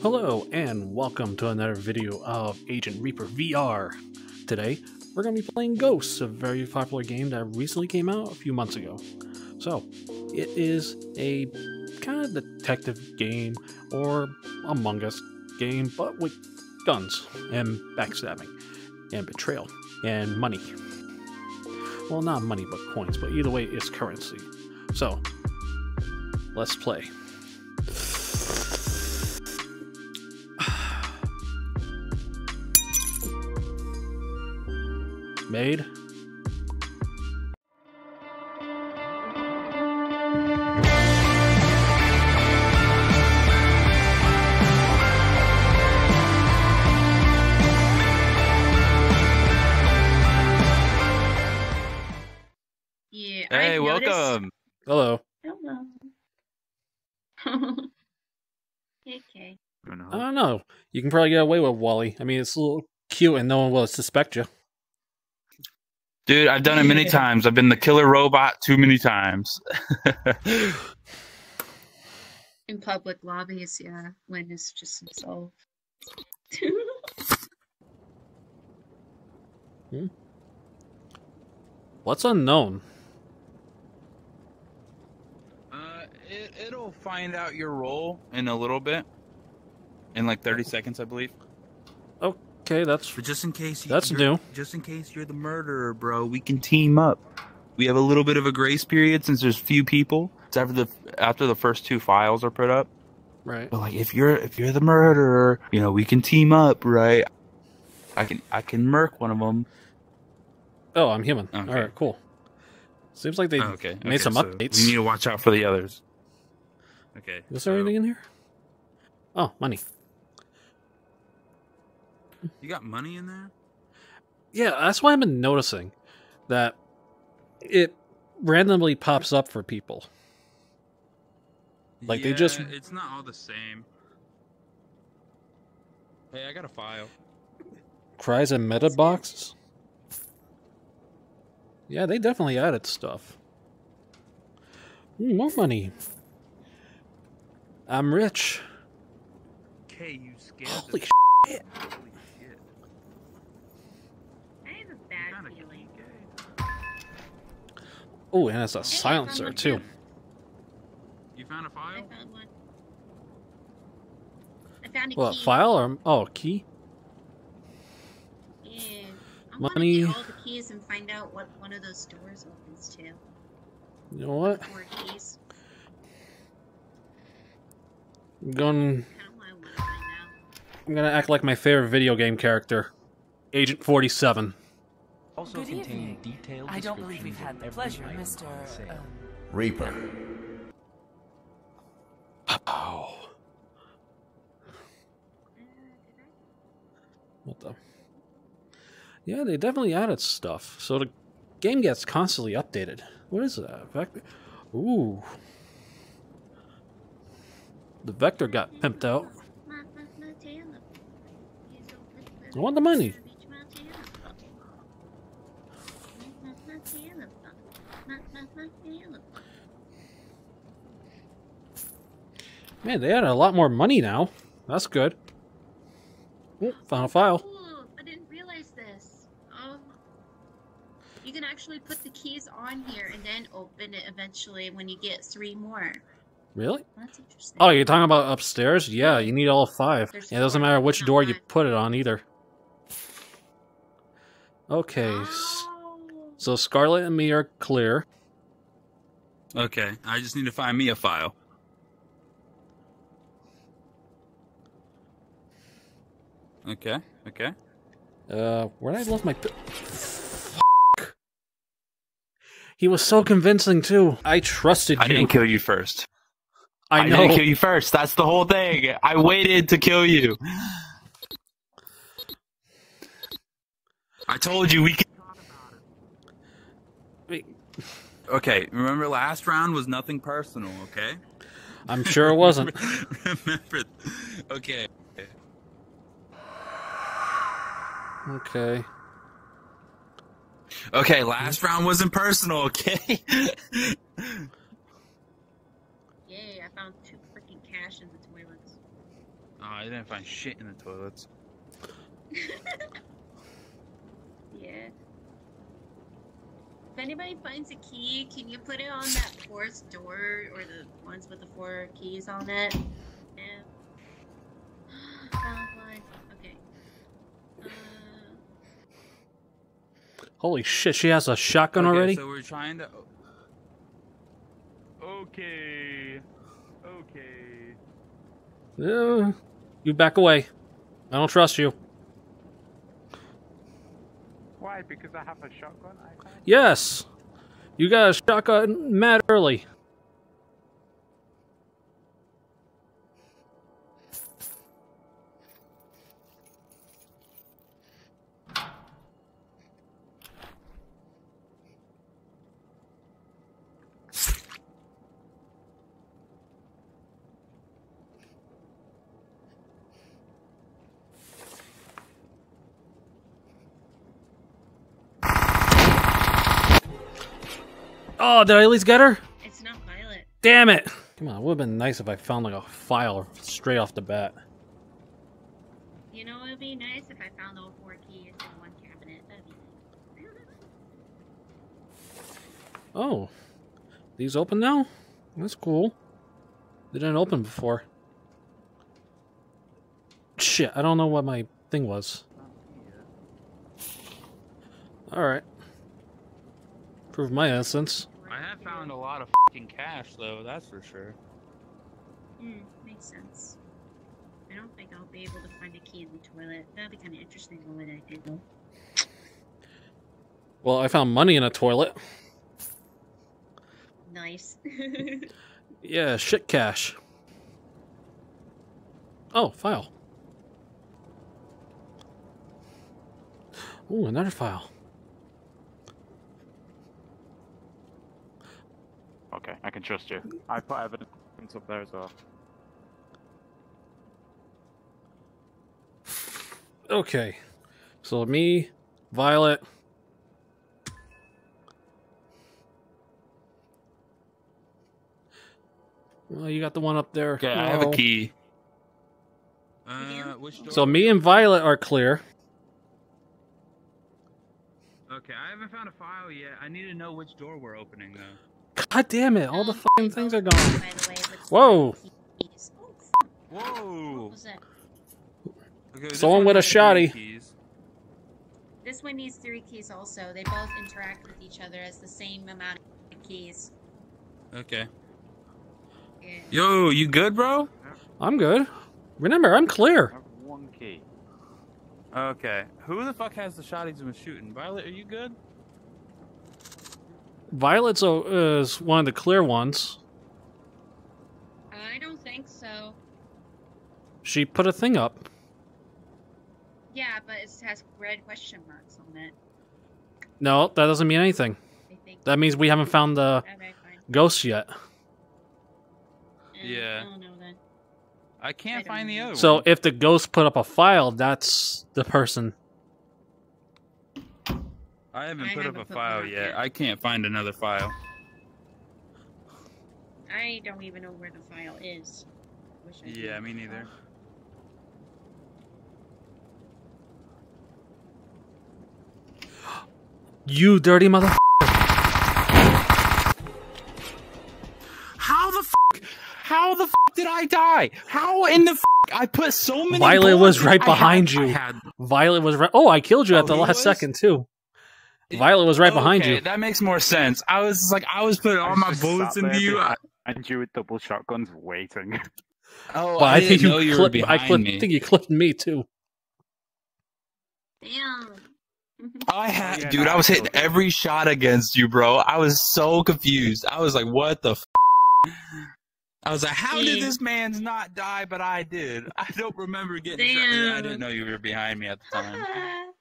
Hello, and welcome to another video of Agent Reaper VR. Today, we're going to be playing Ghosts, a very popular game that recently came out a few months ago. So, it is a kind of detective game or Among Us game, but with guns and backstabbing and betrayal and money. Well, not money, but coins, but either way, it's currency. So, let's play. Made. Yeah. Hey, I've noticed- welcome. Hello. Hello. okay. I don't know. I don't know. You can probably get away with Wally. I mean, it's a little cute and no one will suspect you. Dude, I've done it many Yeah. times. I've been the killer robot too many times. In public lobbies, yeah, when it's just himself. What's unknown? uh, it, it'll find out your role in a little bit. In like 30 seconds, I believe. Okay, that's But just in case you, That's new. Just in case you're the murderer, bro, we can team up. We have a little bit of a grace period since there's few people. It's after the after the first two files are put up. right. But like if you're if you're the murderer, you know, we can team up, right? I can I can murk one of them. Oh, I'm human. Okay. All right, cool. Seems like they okay. made okay, some so updates. We need to watch out for the others. Okay. Was there anything in here? Oh, money. You got money in there? Yeah, that's why I've been noticing that it randomly pops up for people. Like, they just- It's not all the same. Hey, I got a file. Cries and meta boxes. Yeah, they definitely added stuff. Ooh, more money. I'm rich. Okay, you scared Holy the shit. Holy shit. I have a bad feeling. Oh, and it's a silencer too. You found a file? found one. I found a What key. file or oh key? Yeah. I Money. get all the keys and find out what one of those doors opens to. You know what? Four keys. I'm going. Kind of what I want to. I'm gonna act like my favorite video game character, Agent Forty Seven. Also Good containing evening. detailed I don't believe we've had of the pleasure, Mr. on. Um, Reaper. Oh, Uh, did I? what the? Yeah, they definitely added stuff. So the game gets constantly updated. What is that? Vector? Ooh. The Vector got pimped out. I want the money. Man, they had a lot more money now. That's good. Ooh, found a file. Cool. I didn't realize this. Um, you can actually put the keys on here and then open it eventually when you get three more. Really? That's interesting. Oh, you're talking about upstairs? Yeah, you need all five. There's Yeah, it doesn't matter which door you put it on either. Okay, Oh. so Scarlet and me are clear. Okay, I just need to find me a file. Okay, okay. Uh, where did I left my? Fuck. He was so convincing too. I trusted you. I didn't kill you first. I know. didn't kill you first. That's the whole thing. I waited to kill you. I told you we could. Wait, Okay, remember last round was nothing personal, okay? I'm sure it wasn't. remember. Okay. Okay. Okay, last round wasn't personal, okay? Yay, I found two freaking cash in the toilets. Oh, I didn't find shit in the toilets. yeah. If anybody finds a key, can you put it on that fourth door or the ones with the four keys on it? Yeah. Found one. Okay. Uh, Holy shit, she has a shotgun Okay, already? So we're trying to. Okay. Okay. Uh, you back away. I don't trust you. Why? Because I have a shotgun? I. Yes! You got a shotgun mad early. Oh, did I at least get her? it's not Violet. Damn it! Come on, it would have been nice if I found like a file straight off the bat. You know, it would be nice if I found all four keys in one cabinet. That'd be nice. Oh. These open now? That's cool. They didn't open before. Shit, I don't know what my thing was. Alright. Prove my innocence. I found a lot of fucking cash, though. That's for sure. Hmm, makes sense. I don't think I'll be able to find a key in the toilet. That'd be kind of interesting what I did though. Well, I found money in a toilet. Nice. Yeah, shit cash. Oh, file. Ooh, another file. Okay, I can trust you. I put evidence up there as well. Okay. So me, Violet. Well, you got the one up there. Okay, I have a key. Uh, which door? So me and Violet are clear. Okay, I haven't found a file yet. I need to know which door we're opening, though. God damn it! All the Um, fucking things are gone. By the way, with Whoa. keys. Fuck, what Whoa! Okay, Someone with a has shotty. This one needs three keys also. They both interact with each other as the same amount of keys. Okay. Yeah. Yo, you good, bro? I'm good. Remember, I'm I clear. have one key. Okay. Who the fuck has the shotties and was shooting? Violet, are you good? Violet's uh, is one of the clear ones. I don't think so. She put a thing up. Yeah, but it has red question marks on it. No, that doesn't mean anything. That means we haven't found the Okay, fine. ghost yet. Yeah. I don't know then. I can't I don't find the know. other So one. if the ghost put up a file, that's the person. I haven't I put up haven't a put file yet. yet. I can't find another file. I don't even know where the file is. Wish I Yeah, me neither. You dirty mother. How the f- How the f- did I die? How in the f- I put so many. Violet bullets was in- right I behind had- I you. had- Violet was right. Oh, I killed you Oh, at the last was? second too. Violet was right behind you. That makes more sense. I was just like, I was putting all I my bullets sat into you. behind- And you with double shotguns waiting. Oh, Well, I, think didn't you know you were clipped. behind I clipped, me. think you clipped me too. Damn. I had, Yeah, dude, no, I was hitting killed every shot against you, bro. I was so confused. I was like, what the f-? I was like, how did this man's not die, but I did? I don't remember getting shot. Damn. I didn't know you were behind me at the time.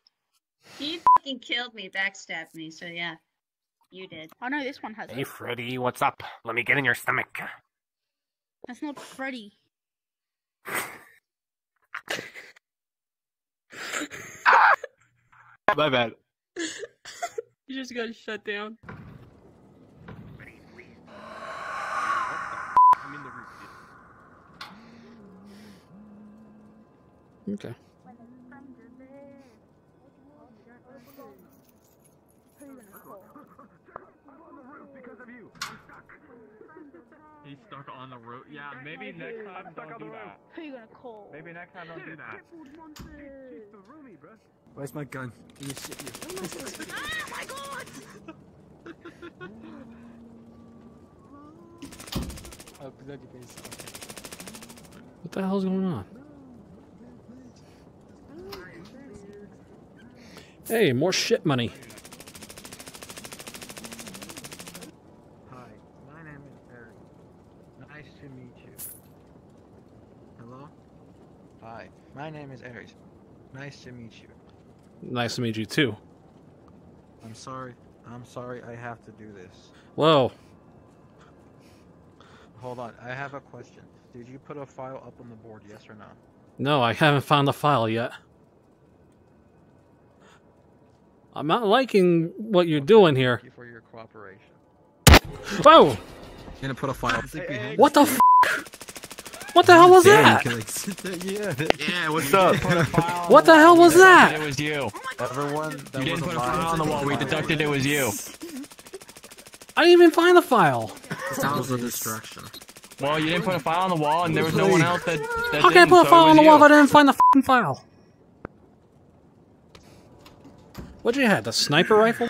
he fucking killed me, backstabbed me, so yeah. You did. Oh no, this one has Hey, it. Freddy, what's up? Let me get in your stomach. That's not Freddy. My bad. You just got shut down. I'm in the roof. Okay. He's stuck on the roof. Yeah, maybe next time don't do that. Who you gonna call? Maybe next time don't do that. Where's my gun? You shit you. Oh ah, my god! Oh, bloody face. What the hell's going on? Hey, more shit money. Hi, my name is Eric. Nice to meet you. Hello? Hi, my name is Aries. Nice to meet you. Nice to meet you too. I'm sorry. I'm sorry I have to do this. Whoa. Hold on, I have a question. Did you put a file up on the board, yes or no? No, I haven't found the file yet. I'm not liking what you're doing here. Thank you for your cooperation. Whoa! You gonna put a file behind What the f? What the hell was that? yeah. Yeah, what's up? What the hell was that? It was you. Oh Everyone that You didn't was put a file on the wall. We deducted it was you. I didn't even find the file. That was a distraction. Well, you didn't put a file on the wall, and there was no one else that. that How can I didn't, put a so file on the wall you. if I didn't find the fing file? What'd you have? The sniper rifle?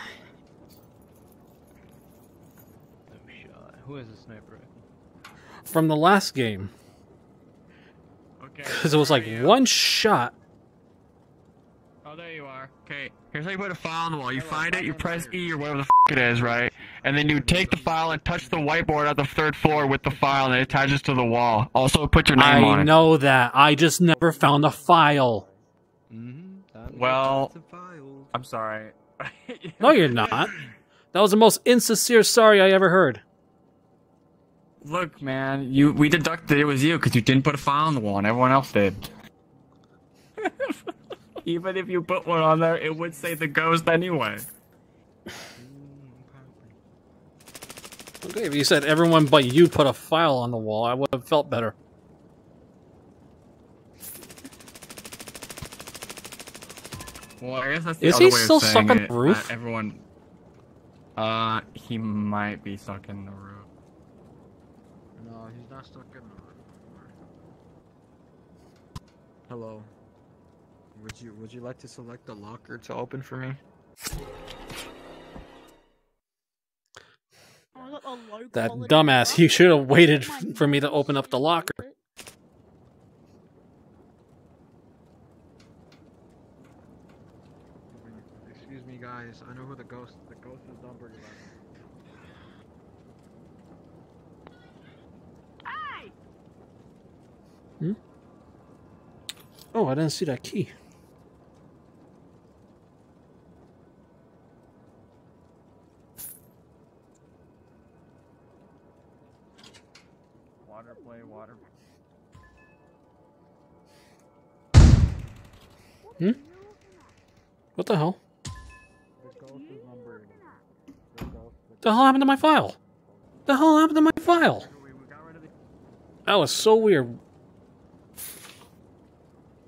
Who is a sniper? rifle? From the last game. Okay. Because it was like one shot. Oh, there you are. Okay, here's how you put a file on the wall. You find it, you press E or whatever the f it is, right? And then you take the file and touch the whiteboard at the third floor with the file, and it attaches to the wall. Also, put your name on it. I know that. I just never found the file. Mm-hmm. Well- I'm sorry. No, you're not. That was the most insincere sorry I ever heard. Look, man, you we deducted it was you because you didn't put a file on the wall, and everyone else did. Even if you put one on there, it would say the ghost anyway. Okay, if you said everyone but you put a file on the wall, I would have felt better. Well, I guess that's the Is other he way still of saying stuck on it. the roof? Uh, everyone, uh, he might be stuck in the roof. No, he's not stuck in the room. Hello. Would you would you like to select the locker to open for me? Oh, I got a low That dumbass, one. he should have waited Oh my f- for me to open up the locker. Excuse me, guys. I know who the ghost. The ghost is number eleven. Oh, I didn't see that key. Water play, water. Hmm? What the hell? The ghost is. The ghost. The hell happened to my file? The hell happened to my file? That was so weird.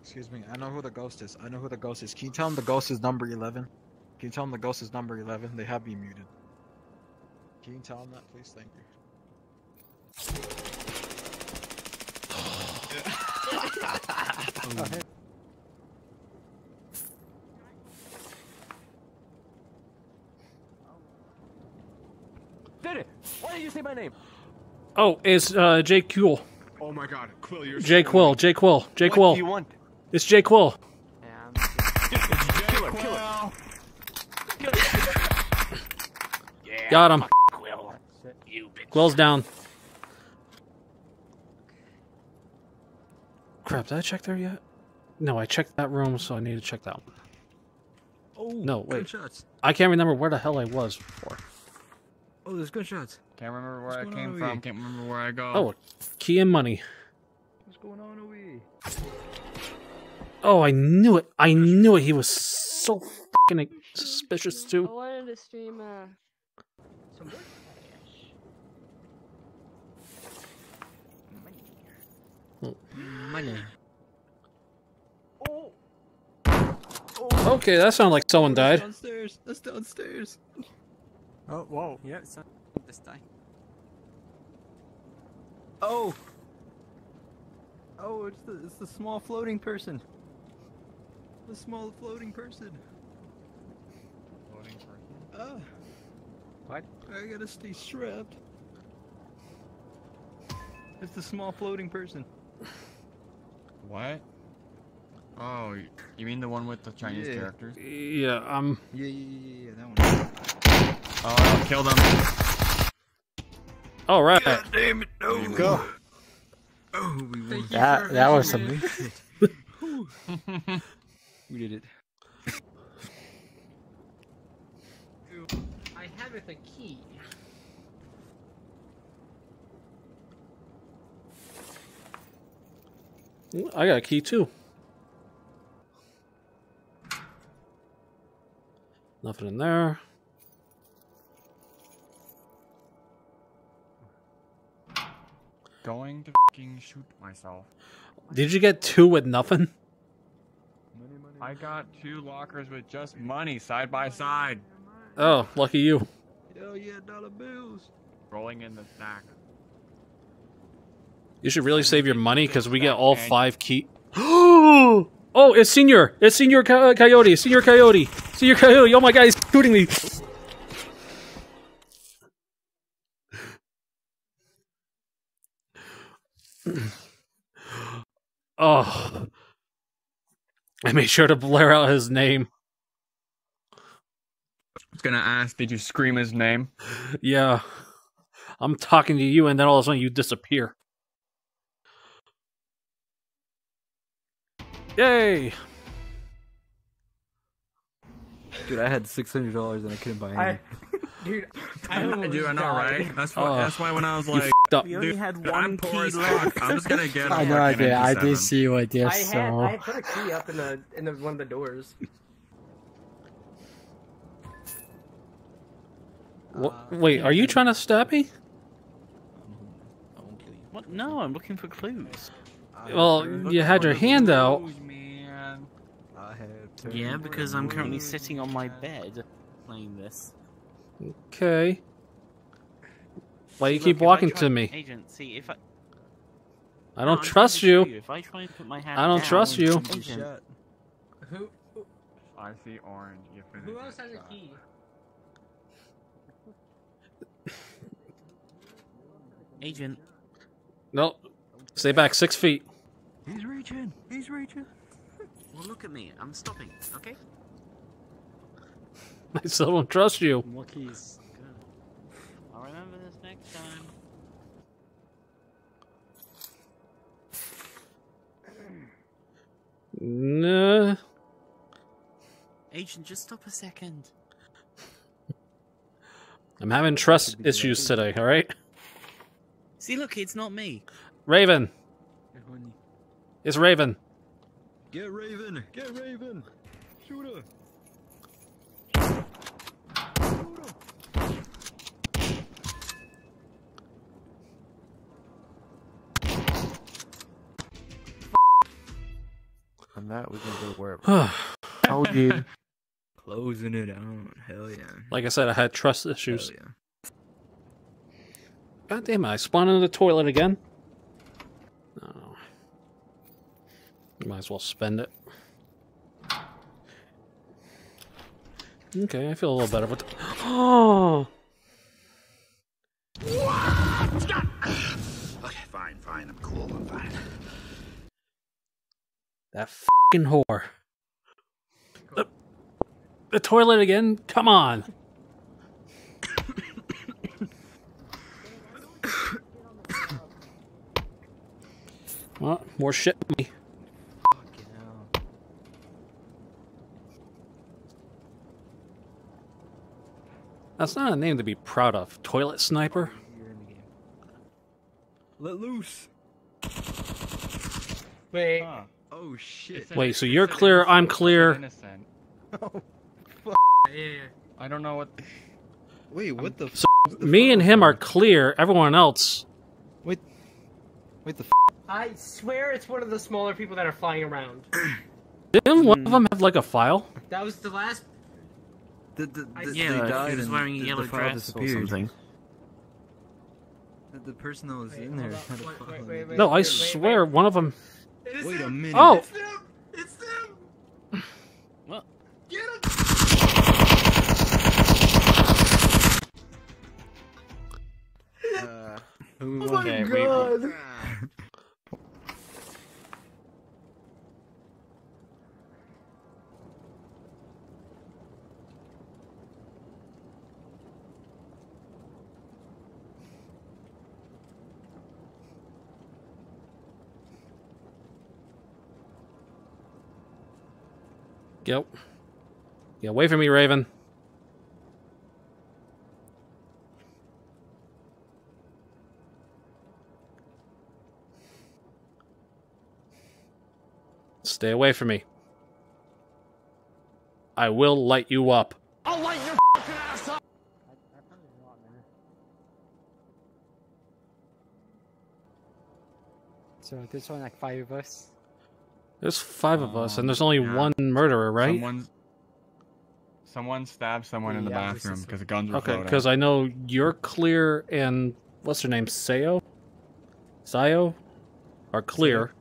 Excuse me. I know who the ghost is. I know who the ghost is. Can you tell him the ghost is number eleven? Can you tell him the ghost is number eleven? They have me muted. Can you tell him that, please? Thank you. Did it? Why did you say my name? Oh, it's uh, Jay Quill. Oh my god, Quill, you're Jay Quill. Jay Quill. Jay What Quill. do you want? It's Jay Quill. Kill her, kill her. Yeah, Got him. Quill. You bitch. Quill's down. Crap, did I check there yet? No, I checked that room, so I need to check that one. Oh, No, wait. Gunshots. I can't remember where the hell I was before. Oh, there's gunshots. Can't remember where What's I came from. Louis? Can't remember where I go. Oh, key and money. What's going on, Owie? Oh, I knew it. I knew it. He was so fucking suspicious too. I wanted to stream uh some Money. Oh. oh. Okay, that sounded like someone died. Downstairs. That's downstairs. Oh, whoa. Yeah, so this time. Oh. Oh, it's the it's the small floating person. The small floating person. Floating person. Ah. What? I gotta stay strapped. It's the small floating person. What? Oh, you mean the one with the Chinese Yeah. characters? Yeah, um, Yeah, yeah, yeah, yeah, that one. Oh, kill them. all right. damn it! No. There you Go. Oh, we won. That that was some. We did it. I have it a key. I got a key too. Nothing in there. Going to fucking shoot myself. Did you get two with nothing? I got two lockers with just money side by side. Oh, lucky you. Hell yeah, dollar bills. Rolling in the stack. You should really save your money because we get all five key. oh, it's senior. It's senior Co- uh, coyote. Senior coyote. Senior coyote. Oh my god, he's shooting me. oh, I made sure to blare out his name. I was gonna ask, did you scream his name? Yeah, I'm talking to you, and then all of a sudden you disappear. Yay! Dude, I had six hundred dollars and I couldn't buy I, any. Dude, I almost Dude, I know, right? That's why. Oh. that's why when I was like, f***ed up. We only dude, had I'm one poor key as left. I'm just gonna get. I know, I fucking did. I MP7. did see you with I this, had I put a key up in the in the, one of the doors. Wha- uh, wait, are you trying to stab me? What? No, I'm looking for clues. Well, you had your hand out. Man. I have Yeah, because I'm currently sitting on my bed playing this. Okay. Why do you See, keep look, if I walking to me? Agent, see if I. I don't I'm trust to show you. If I try and put my hand I don't down, trust you. Who I see orange. You finished who else it. has a key? Agent, Nope. Stay back six feet. He's reaching. He's reaching. well look at me. I'm stopping. Okay. I still don't trust you. more keys. Good. I'll remember this next time. Nah. Agent, just stop a second. I'm having trust issues today, alright? See, look, it's not me. Raven. It's Raven. Get Raven. Get Raven. Shoot her. That we can go wherever. Told you. Closing it out. Hell yeah. Like I said, I had trust issues. Hell yeah. God damn it, I spawned in the toilet again. Oh. Might as well spend it. Okay, I feel a little better with Oh! Okay, fine, fine. I'm cool. I'm fine. That fucking whore. The, the toilet again? Come on. well, more shit for me. That's not a name to be proud of. Toilet sniper? Let loose. Wait. Huh. Oh shit. Wait, so you're clear, I'm clear. Innocent. Oh, Yeah, yeah. I don't know what. Wait, what the? So me and him are clear. Everyone else. Wait. Wait the. I swear it's one of the smaller people that are flying around. Didn't one of hmm. them have like a file? That was the last. The, the, I- the, Yeah, they he died was wearing a yellow the file dress or something. The, the person that was Wait, in there hold had. Wait, file. wait, wait, wait, No, I wait, swear one of them. It is Wait a minute. Oh, It's them. It's them. What? Get him. Uh, who Oh my Okay, we- god. Yep. Get away from me, Raven. Stay away from me. I will light you up. I'll light your fucking ass up! So there's only like five of us. There's five of us, and there's only yeah. one murderer, right? Someone, someone stabbed someone in the Yeah, bathroom because the guns were Okay, because I know you're clear, and what's her name, Sayo? Sayo? Are clear.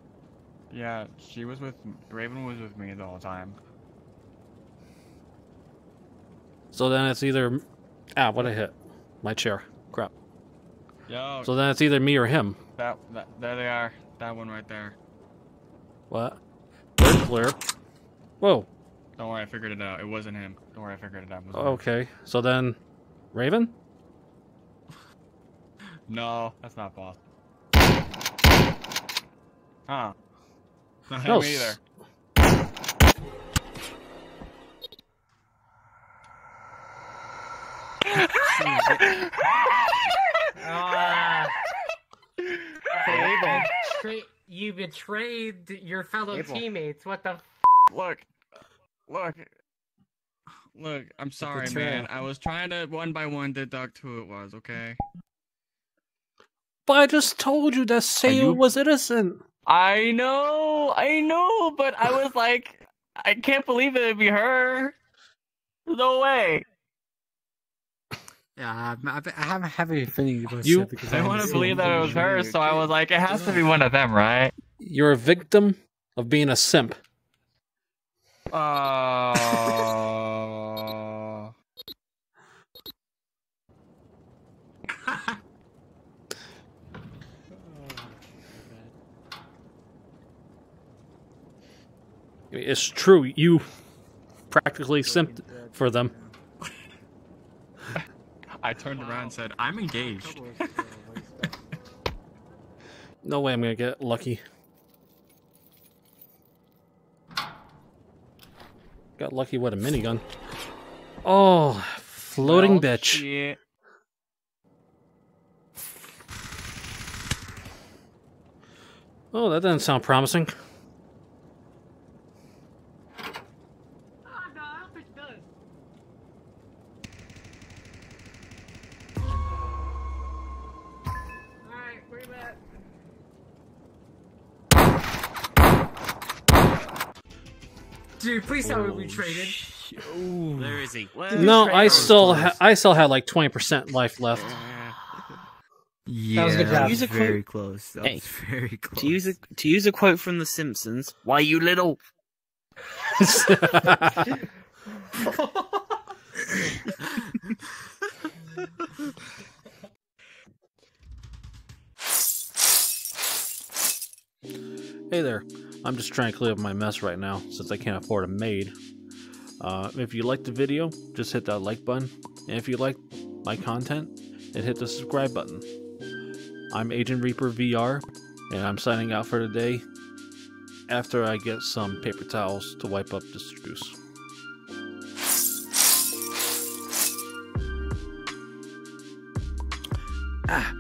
Yeah, she was with Raven was with me the whole time. So then it's either. Ah, what I hit. My chair. Crap. Yo, So then it's either me or him. that, that there they are. That one right there. What? They're clear. Whoa. Don't worry, I figured it out. It wasn't him. Don't worry, I figured it out. It wasn't him. Okay. So then. Raven? No, that's not possible. Huh. Not No, him either. Ah. Abel. Betray- you betrayed your fellow Abel. teammates. What the? F- Look, look, look. I'm sorry, man. I was trying to one by one deduct who it was. Okay. But I just told you that Sayo you- was innocent. I know, I know, but I was like, I can't believe it'd be her. No way. Yeah, I, I, I have, I have a feeling it was You- her because I I'm want to believe that it was her, so I was like, it has to be one of them, right? You're a victim of being a simp. Uh... It's true. You practically simped for them. I turned around and said, I'm engaged. No way I'm gonna get lucky. Got lucky with a minigun. Oh, floating Well, bitch. shit. Oh, that doesn't sound promising. Dude, please tell me we oh, traded. Where is he? Where No, is I still ha- I still had like twenty percent life left. Yeah, was good that was Use a quote. very close. That Hey, was very close. To use a to use a quote from The Simpsons, "Why you little?" Hey there. I'm just trying to clean up my mess right now since I can't afford a maid. Uh, if you liked the video, just hit that like button. And if you like my content, then hit the subscribe button. I'm Agent Reaper VR, and I'm signing out for today after I get some paper towels to wipe up this juice. Ah.